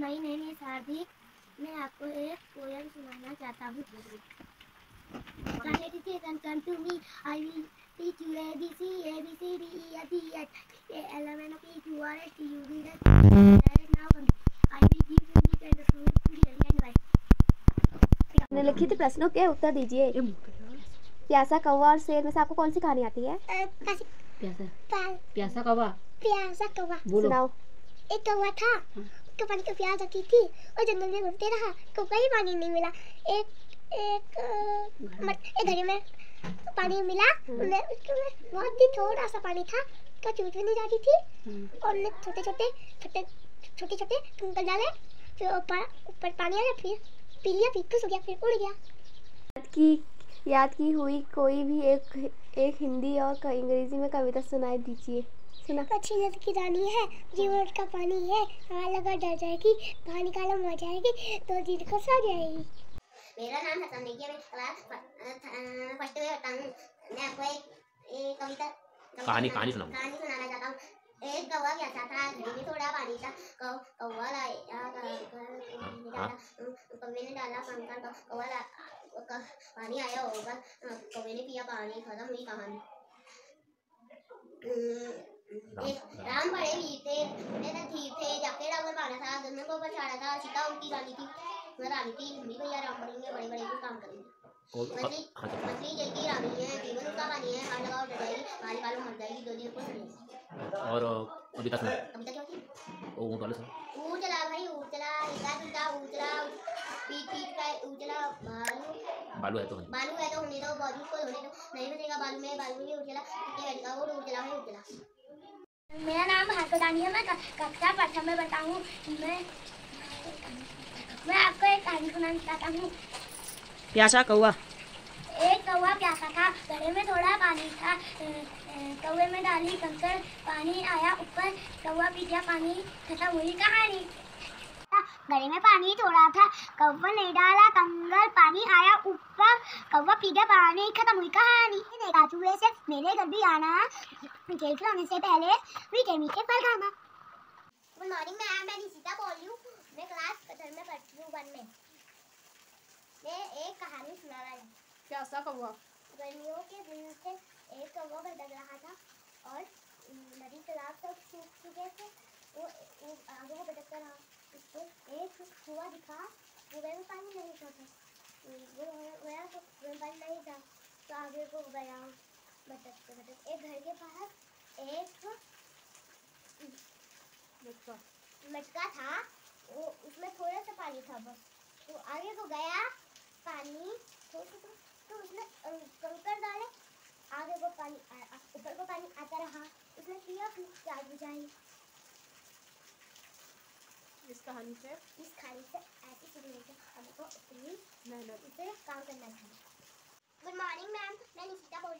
My name is हार्दिक मैं आपको एक पोयम सुनाना चाहता हूँ Come to me, I will teach you A B C A B C D E F G H A L M N O P Q R S T U V W X now come. I will give you meat and fruit to the and white. निम्नलिखित प्रश्नों के उत्तर दीजिए प्यासा कौवा और शेर में से आपको कौन सी कहानी आती है प्यासा प्यासा कौवा प्यासा कौवा सुनाओ एक कौवा था उसको पानी की प्यास लगी थी और जंगल में घूमते रहा को कहीं पानी नहीं मिला। एक एक एक घड़े में पानी मिला। उन्हें में बहुत ही थोड़ा सा पानी था उसका चूट भी नहीं जाती थी। हम्म, और उन्हें छोटे छोटे छोटे छोटे छोटे कंकड़ डाले फिर ऊपर ऊपर पानी आया फिर पी लिया फिर खुश हो गया फिर उड़ गया। याद की याद की हुई कोई भी एक एक हिंदी और अंग्रेज़ी में कविता सुनाई दीजिए। सुना। अच्छी नद की रानी है जीवन का पानी है हवा लगा डर जाएगी बाहर निकाला मर जाएगी तो दिन को सो जाएगी। मेरा नाम हसन नेगी है मैं क्लास फ़र्स्ट में पढ़ता हूँ। मैं आपको एक कविता कहानी कहानी सुनाऊँ कहानी सुनाना चाहता हूँ। एक कौवा प्यासा था घड़ी में थोड़ा पानी था। कौ कौवा लाया कौवे ने डाला कंकर कौ- कौवा क- पानी आया होगा। कौवे ने पिया पानी खत्म हुई कहानी। हम्म, राम बड़े वीर थे मेरे धीर थे जाके डावर पाना था दोनों को बचाना था सीता उनकी रानी थी रानी थी हम भी भैया राम बनेंगे बड़े बड़े कोई काम करेंगे। और मछली तो जल की रानी है जीवन उसका पानी है हाथ लगाओ डर जाएगी पानी पालो मर जाएगी दो दिन को और कविता सुना कविता क्या होती वो ऊँट वाले ऊँट चला भाई ऊँट चला इधर टूटा ऊँट चला पीट पीट का ऊँट चला बालू बालू है तो हाँ बालू है तो होने दो बालू को होने दो। नहीं बचेगा बालू में बालू में उठ चला कितने बैठेगा वो उठ चला भाई उठ चला। मेरा नाम हरकोदानी है मैं कक्षा प्रथम में बता हूँ। मैं मैं आपको एक कहानी सुनाना चाहता हूँ। प्यासा कौवा। एक कौवा प्यासा था घड़े में थोड़ा पानी था। कौवे में डाली कंकर पानी आया ऊपर। कौवा पी गया पानी खत्म हुई कहानी। घड़े में पानी थोड़ा था। कौवा नहीं डाला कंकर पानी आया ऊपर। कौवा पी गया पानी खत्म हुई कहानी। देखा चूहे से मेरे घर भी आना। खेल खिलाने से पहले मीठे मीठे फल खाना। गुड मॉर्निंग मैम मैं निशिता बोल रही हूँ। मैं क्लास कतर में पढ़ती हूँ वन में। मैं एक कहानी सुना रही हूँ। प्यासा कौवा गर्मियों के दिन से एक कौवा भटक रहा था और नदी तालाब सब सूख चुके थे। वो वो आगे वो भटकता रहा। उसको एक कुआ दिखा कुएँ में पानी नहीं था वो गया तो कुएँ पानी नहीं था तो आगे को गया भटकते भटकते एक घर के पास एक मटका था वो उसमें थोड़ा सा पानी था बस तो आगे को गया पानी थोड़ा सा तो उसने अ, कंकर डाले आगे को पानी ऊपर को पानी आता रहा उसने पिया फिर प्याज बुझाई इस कहानी से। इस खाने से ऐसी सीखने से हमको अपनी मेहनत से काम करना चाहिए गुड मॉर्निंग मैम मैं निशिता बोल